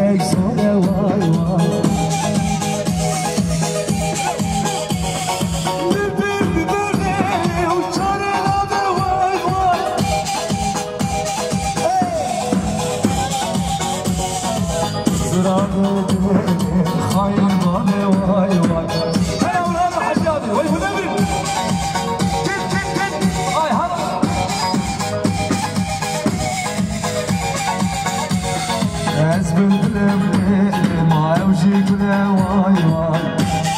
بيسونة واي واي خاين مانه واي واي want, want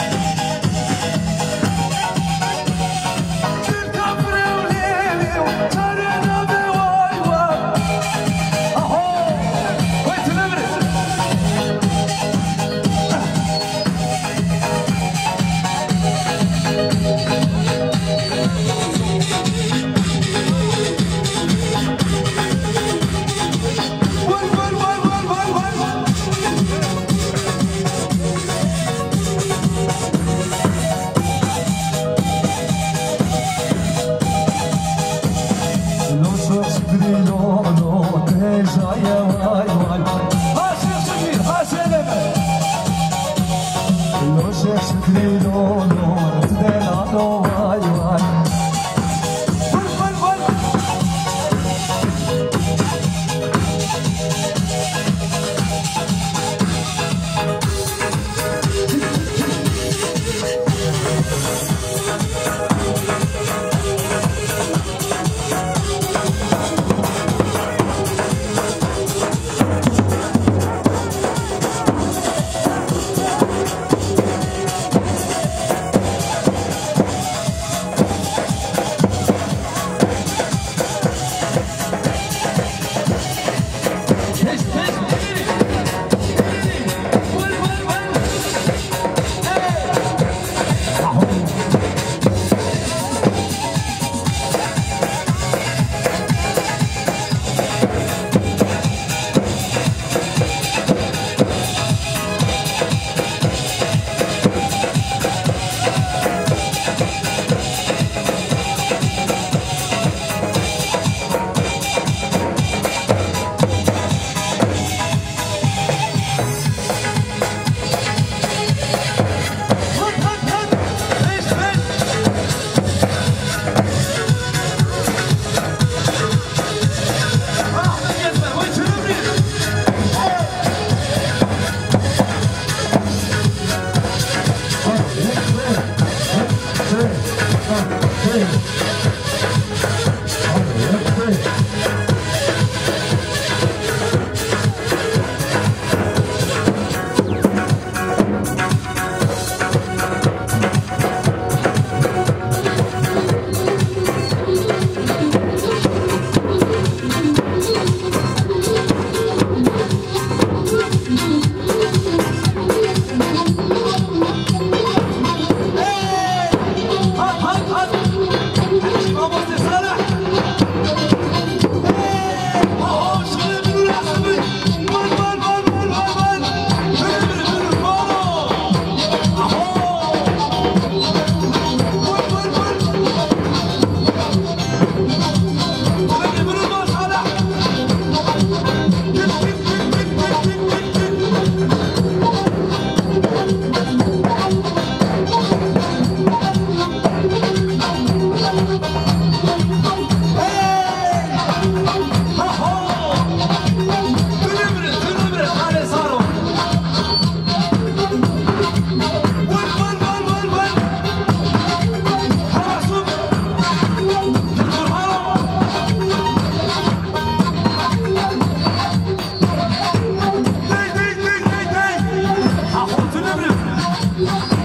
Yeah.